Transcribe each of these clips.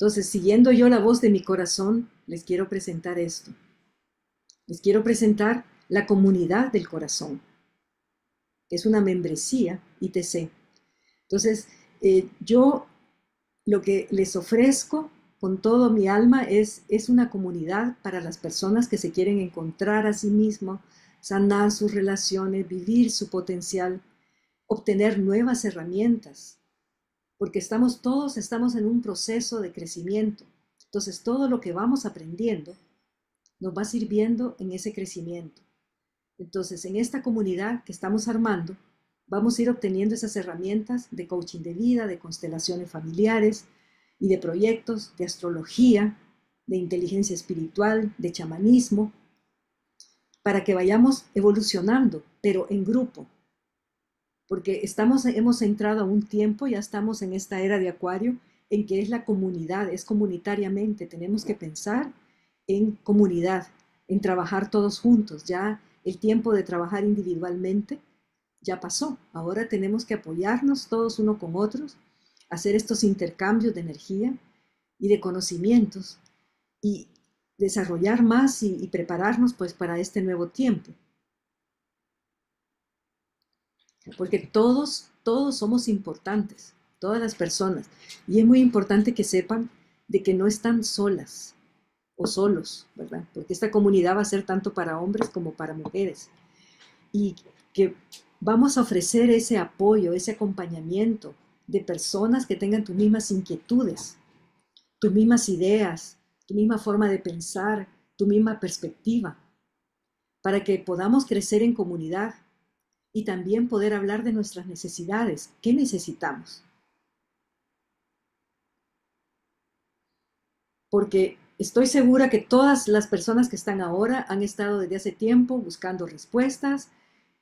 Entonces, siguiendo yo la voz de mi corazón, les quiero presentar esto. Les quiero presentar la comunidad del corazón. Es una membresía ITC. Entonces, eh, yo lo que les ofrezco con todo mi alma es, es una comunidad para las personas que se quieren encontrar a sí mismos, sanar sus relaciones, vivir su potencial, obtener nuevas herramientas, porque estamos todos, estamos en un proceso de crecimiento. Entonces todo lo que vamos aprendiendo nos va sirviendo en ese crecimiento. Entonces en esta comunidad que estamos armando, vamos a ir obteniendo esas herramientas de coaching de vida, de constelaciones familiares y de proyectos, de astrología, de inteligencia espiritual, de chamanismo, para que vayamos evolucionando, pero en grupo. Porque estamos, hemos entrado a un tiempo, ya estamos en esta era de Acuario, en que es la comunidad, es comunitariamente, tenemos que pensar en comunidad, en trabajar todos juntos. Ya el tiempo de trabajar individualmente ya pasó. Ahora tenemos que apoyarnos todos uno con otros, hacer estos intercambios de energía y de conocimientos y desarrollar más y, prepararnos pues para este nuevo tiempo. Porque todos, todos somos importantes, todas las personas. Y es muy importante que sepan de que no están solas o solos, ¿verdad? Porque esta comunidad va a ser tanto para hombres como para mujeres. Y que vamos a ofrecer ese apoyo, ese acompañamiento de personas que tengan tus mismas inquietudes, tus mismas ideas, tu misma forma de pensar, tu misma perspectiva, para que podamos crecer en comunidad y también poder hablar de nuestras necesidades. ¿Qué necesitamos? Porque estoy segura que todas las personas que están ahora han estado desde hace tiempo buscando respuestas,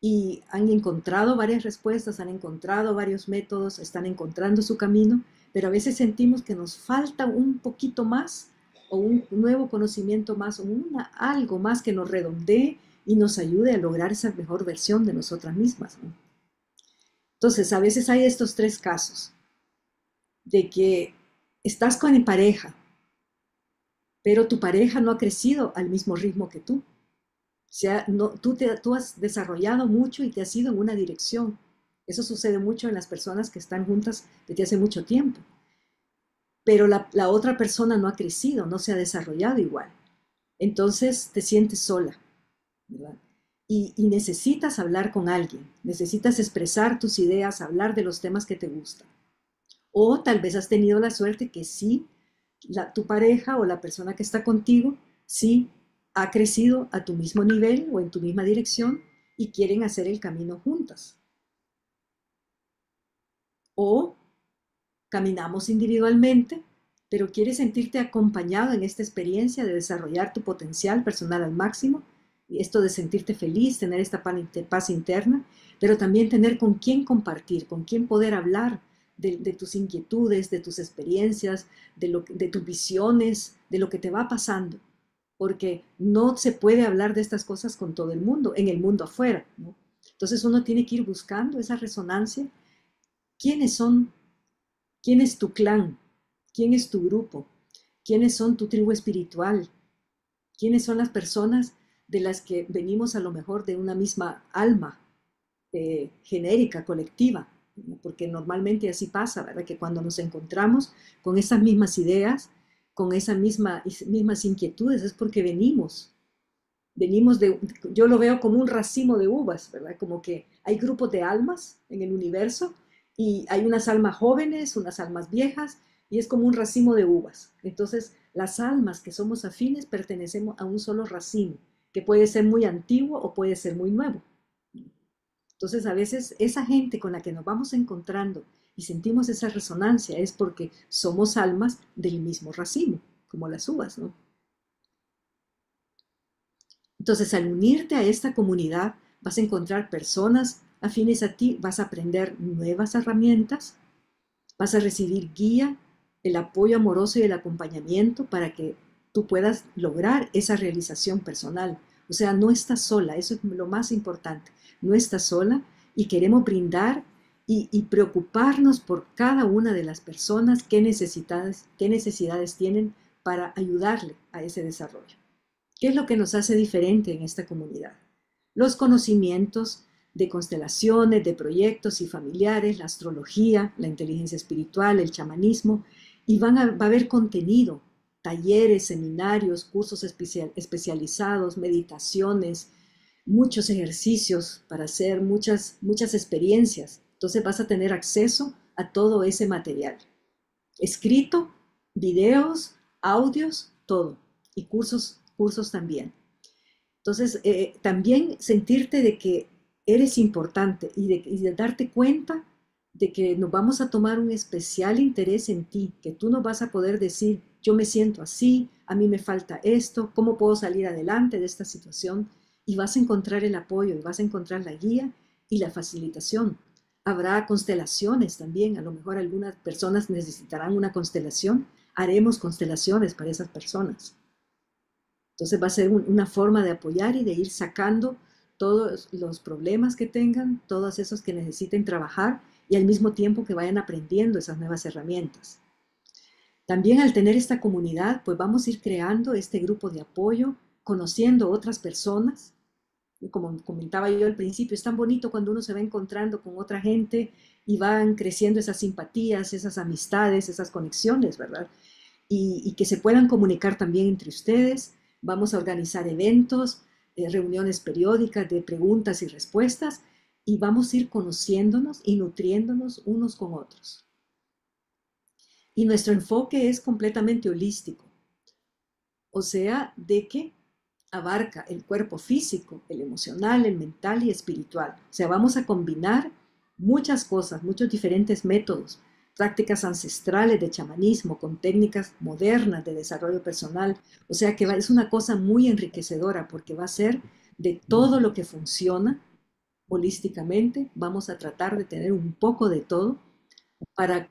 y han encontrado varias respuestas, han encontrado varios métodos, están encontrando su camino, pero a veces sentimos que nos falta un poquito más o un nuevo conocimiento más o una, algo más que nos redondee y nos ayude a lograr esa mejor versión de nosotras mismas. Entonces, a veces hay estos tres casos de que estás con pareja, pero tu pareja no ha crecido al mismo ritmo que tú sea, no, tú, te, tú has desarrollado mucho y te has ido en una dirección. Eso sucede mucho en las personas que están juntas desde hace mucho tiempo. Pero la, otra persona no ha crecido, no se ha desarrollado igual. Entonces te sientes sola, Y, necesitas hablar con alguien, necesitas expresar tus ideas, hablar de los temas que te gustan. O tal vez has tenido la suerte que sí, tu pareja o la persona que está contigo, sí ha crecido a tu mismo nivel o en tu misma dirección y quieren hacer el camino juntas. O caminamos individualmente, pero quieres sentirte acompañado en esta experiencia de desarrollar tu potencial personal al máximo, esto de sentirte feliz, tener esta paz interna, pero también tener con quién compartir, con quién poder hablar de, tus inquietudes, de tus experiencias, de, tus visiones, de lo que te va pasando porque no se puede hablar de estas cosas con todo el mundo, en el mundo afuera. Entonces uno tiene que ir buscando esa resonancia. ¿Quiénes son? ¿Quién es tu clan? ¿Quién es tu grupo? ¿Quiénes son tu tribu espiritual? ¿Quiénes son las personas de las que venimos a lo mejor de una misma alma eh, genérica, colectiva? Porque normalmente así pasa, ¿verdad? Que cuando nos encontramos con esas mismas ideas, con esas misma, mismas inquietudes, es porque venimos. Venimos de, yo lo veo como un racimo de uvas, ¿verdad? Como que hay grupos de almas en el universo y hay unas almas jóvenes, unas almas viejas, y es como un racimo de uvas. Entonces, las almas que somos afines pertenecemos a un solo racimo, que puede ser muy antiguo o puede ser muy nuevo. Entonces, a veces esa gente con la que nos vamos encontrando y sentimos esa resonancia es porque somos almas del mismo racimo, como las uvas, ¿no? Entonces, al unirte a esta comunidad, vas a encontrar personas afines a ti, vas a aprender nuevas herramientas, vas a recibir guía, el apoyo amoroso y el acompañamiento para que tú puedas lograr esa realización personal. O sea, no estás sola, eso es lo más importante. No estás sola y queremos brindar y, preocuparnos por cada una de las personas, qué necesidades, qué necesidades tienen para ayudarle a ese desarrollo. ¿Qué es lo que nos hace diferente en esta comunidad? Los conocimientos de constelaciones, de proyectos y familiares, la astrología, la inteligencia espiritual, el chamanismo, y van va a haber contenido, talleres, seminarios, cursos especializados, meditaciones, muchos ejercicios para hacer muchas, muchas experiencias. Entonces vas a tener acceso a todo ese material. Escrito, videos, audios, todo. Y cursos, cursos también. Entonces, eh, también sentirte de que eres importante y de, y de darte cuenta de que nos vamos a tomar un especial interés en ti, que tú no vas a poder decir, yo me siento así, a mí me falta esto, cómo puedo salir adelante de esta situación, y vas a encontrar el apoyo, y vas a encontrar la guía y la facilitación. Habrá constelaciones también, a lo mejor algunas personas necesitarán una constelación, haremos constelaciones para esas personas. Entonces va a ser una forma de apoyar y de ir sacando todos los problemas que tengan, todos esos que necesiten trabajar y al mismo tiempo que vayan aprendiendo esas nuevas herramientas. También al tener esta comunidad, pues vamos a ir creando este grupo de apoyo, conociendo otras personas. Como comentaba yo al principio, es tan bonito cuando uno se va encontrando con otra gente y van creciendo esas simpatías, esas amistades, esas conexiones, ¿verdad? Y, que se puedan comunicar también entre ustedes. Vamos a organizar eventos, eh, reuniones periódicas de preguntas y respuestas y vamos a ir conociéndonos y nutriéndonos unos con otros. Y nuestro enfoque es completamente holístico, o sea, de que abarca el cuerpo físico, el emocional, el mental y espiritual. O sea, vamos a combinar muchas cosas, muchos diferentes métodos, prácticas ancestrales de chamanismo con técnicas modernas de desarrollo personal. O sea que es una cosa muy enriquecedora porque va a ser de todo lo que funciona holísticamente, vamos a tratar de tener un poco de todo para,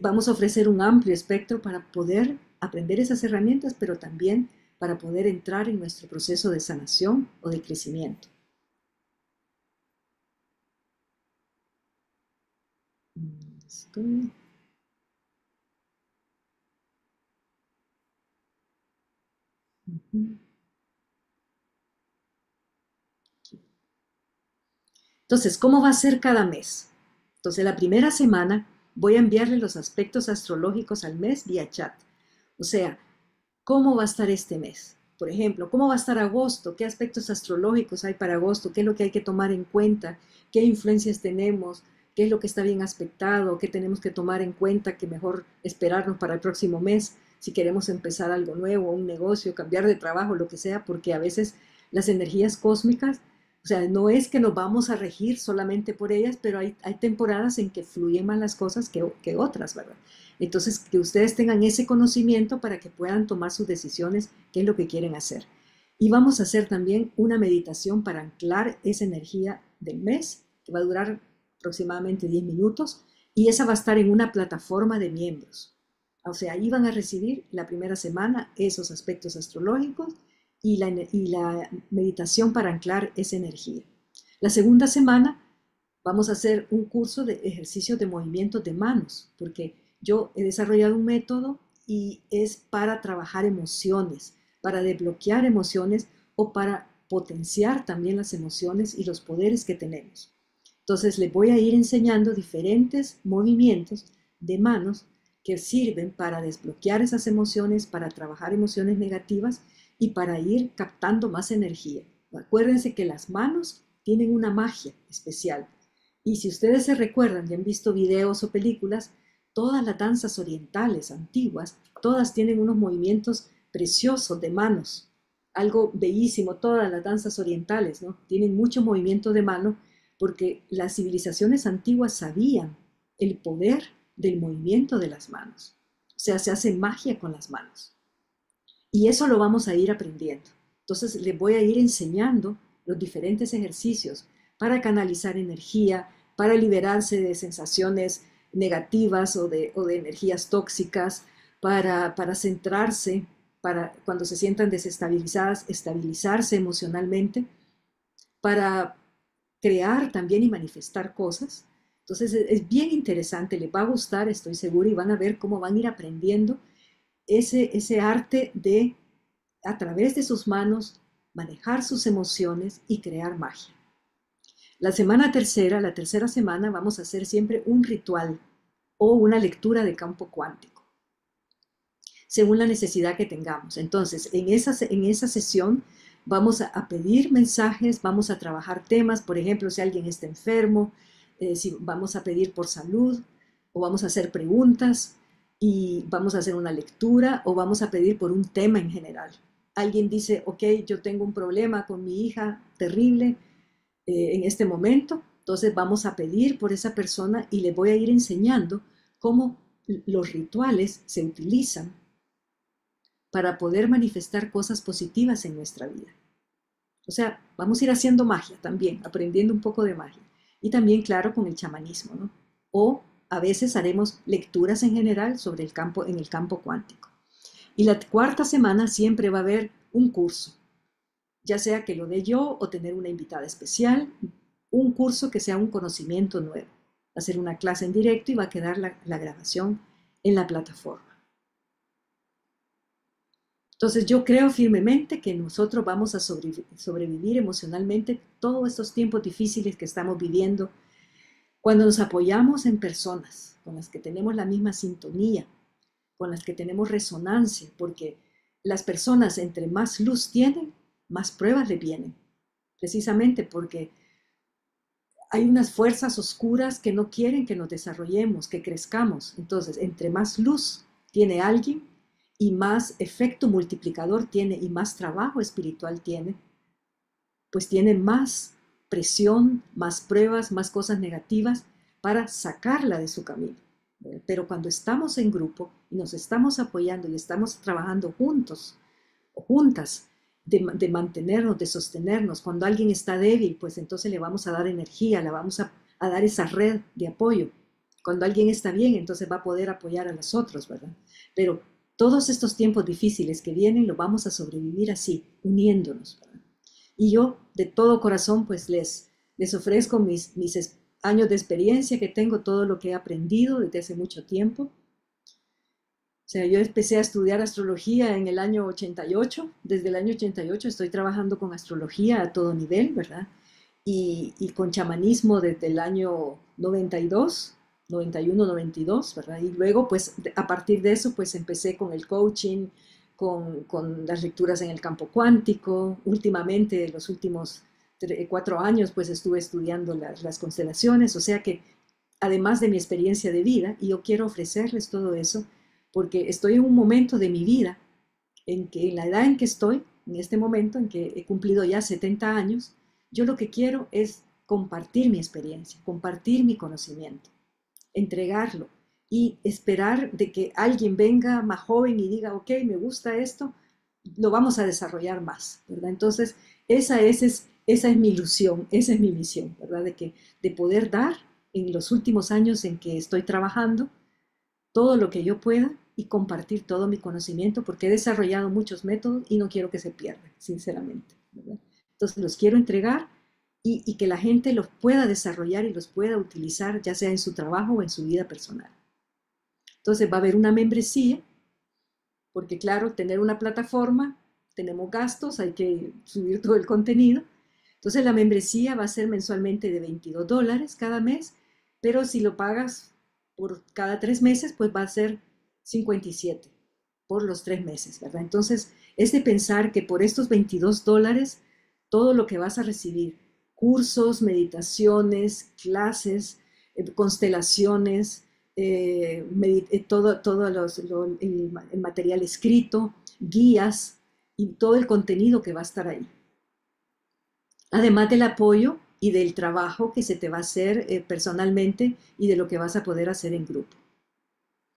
vamos a ofrecer un amplio espectro para poder aprender esas herramientas, pero también para poder entrar en nuestro proceso de sanación o de crecimiento. Entonces, ¿cómo va a ser cada mes? Entonces, la primera semana voy a enviarle los aspectos astrológicos al mes vía chat. O sea, ¿cómo va a estar este mes? Por ejemplo, ¿cómo va a estar agosto? ¿Qué aspectos astrológicos hay para agosto? ¿Qué es lo que hay que tomar en cuenta? ¿Qué influencias tenemos? ¿Qué es lo que está bien aspectado? ¿Qué tenemos que tomar en cuenta que mejor esperarnos para el próximo mes? Si queremos empezar algo nuevo, un negocio, cambiar de trabajo, lo que sea, porque a veces las energías cósmicas o sea, no es que nos vamos a regir solamente por ellas, pero hay, temporadas en que fluyen más las cosas que, que otras, ¿verdad? Entonces, que ustedes tengan ese conocimiento para que puedan tomar sus decisiones, qué es lo que quieren hacer. Y vamos a hacer también una meditación para anclar esa energía del mes, que va a durar aproximadamente 10 minutos, y esa va a estar en una plataforma de miembros. O sea, ahí van a recibir la primera semana esos aspectos astrológicos y la, meditación para anclar esa energía. La segunda semana vamos a hacer un curso de ejercicios de movimientos de manos, porque yo he desarrollado un método y es para trabajar emociones, para desbloquear emociones o para potenciar también las emociones y los poderes que tenemos. Entonces les voy a ir enseñando diferentes movimientos de manos que sirven para desbloquear esas emociones, para trabajar emociones negativas y para ir captando más energía. Acuérdense que las manos tienen una magia especial. Y si ustedes se recuerdan y han visto videos o películas, todas las danzas orientales antiguas, todas tienen unos movimientos preciosos de manos. Algo bellísimo, todas las danzas orientales, ¿no? Tienen mucho movimiento de mano porque las civilizaciones antiguas sabían el poder del movimiento de las manos. O sea, se hace magia con las manos. Y eso lo vamos a ir aprendiendo. Entonces les voy a ir enseñando los diferentes ejercicios para canalizar energía, para liberarse de sensaciones negativas o de, energías tóxicas, para, centrarse, para cuando se sientan desestabilizadas, estabilizarse emocionalmente, para crear también y manifestar cosas. Entonces es bien interesante, les va a gustar, estoy segura, y van a ver cómo van a ir aprendiendo ese, ese arte de, a través de sus manos, manejar sus emociones y crear magia. La semana tercera, la tercera semana, vamos a hacer siempre un ritual o una lectura de campo cuántico, según la necesidad que tengamos. Entonces, en esa, en esa sesión vamos a, pedir mensajes, vamos a trabajar temas, por ejemplo, si alguien está enfermo, eh, si vamos a pedir por salud o vamos a hacer preguntas y vamos a hacer una lectura o vamos a pedir por un tema en general. Alguien dice, ok, yo tengo un problema con mi hija terrible, eh, en este momento. Entonces vamos a pedir por esa persona y le voy a ir enseñando cómo los rituales se utilizan para poder manifestar cosas positivas en nuestra vida. O sea, vamos a ir haciendo magia también, aprendiendo un poco de magia. Y también, claro, con el chamanismo, ¿no? O a veces haremos lecturas en general sobre el campo, en el campo cuántico. Y la cuarta semana siempre va a haber un curso ya sea que lo dé yo o tener una invitada especial, un curso que sea un conocimiento nuevo, hacer una clase en directo y va a quedar la, grabación en la plataforma. Entonces yo creo firmemente que nosotros vamos a sobrevivir emocionalmente todos estos tiempos difíciles que estamos viviendo cuando nos apoyamos en personas con las que tenemos la misma sintonía, con las que tenemos resonancia, porque las personas entre más luz tienen, más pruebas le vienen, precisamente porque hay unas fuerzas oscuras que no quieren que nos desarrollemos, que crezcamos. Entonces, entre más luz tiene alguien y más efecto multiplicador tiene y más trabajo espiritual tiene, pues tiene más presión, más pruebas, más cosas negativas para sacarla de su camino. Pero cuando estamos en grupo y nos estamos apoyando y estamos trabajando juntos o juntas, de, mantenernos, de sostenernos. Cuando alguien está débil, pues entonces le vamos a dar energía, le vamos a, dar esa red de apoyo. Cuando alguien está bien, entonces va a poder apoyar a los otros, ¿verdad? Pero todos estos tiempos difíciles que vienen, lo vamos a sobrevivir así, uniéndonos. Y yo, de todo corazón, pues les, les ofrezco mis, mis años de experiencia que tengo, todo lo que he aprendido desde hace mucho tiempo o sea, yo empecé a estudiar astrología en el año 88. Desde el año 88 estoy trabajando con astrología a todo nivel, ¿verdad? Y, con chamanismo desde el año 92, 91, 92, ¿verdad? Y luego, pues, a partir de eso, pues empecé con el coaching, con, las lecturas en el campo cuántico. Últimamente, los últimos cuatro años, pues estuve estudiando las, las constelaciones. O sea que, además de mi experiencia de vida, y yo quiero ofrecerles todo eso, porque estoy en un momento de mi vida en que en la edad en que estoy, en este momento en que he cumplido ya 70 años, yo lo que quiero es compartir mi experiencia, compartir mi conocimiento, entregarlo y esperar de que alguien venga más joven y diga, ok, me gusta esto, lo vamos a desarrollar más, ¿verdad? Entonces, esa es, esa es mi ilusión, esa es mi misión, ¿verdad? De, que, de poder dar en los últimos años en que estoy trabajando, todo lo que yo pueda y compartir todo mi conocimiento porque he desarrollado muchos métodos y no quiero que se pierdan, sinceramente. Entonces los quiero entregar y, que la gente los pueda desarrollar y los pueda utilizar ya sea en su trabajo o en su vida personal. Entonces va a haber una membresía, porque claro, tener una plataforma, tenemos gastos, hay que subir todo el contenido. Entonces la membresía va a ser mensualmente de 22 dólares cada mes, pero si lo pagas por cada tres meses, pues va a ser 57 por los tres meses, ¿verdad? Entonces, es de pensar que por estos 22 dólares, todo lo que vas a recibir, cursos, meditaciones, clases, eh, constelaciones, eh, eh, todo, todo el material escrito, guías y todo el contenido que va a estar ahí. Además del apoyo y del trabajo que se te va a hacer eh, personalmente y de lo que vas a poder hacer en grupo.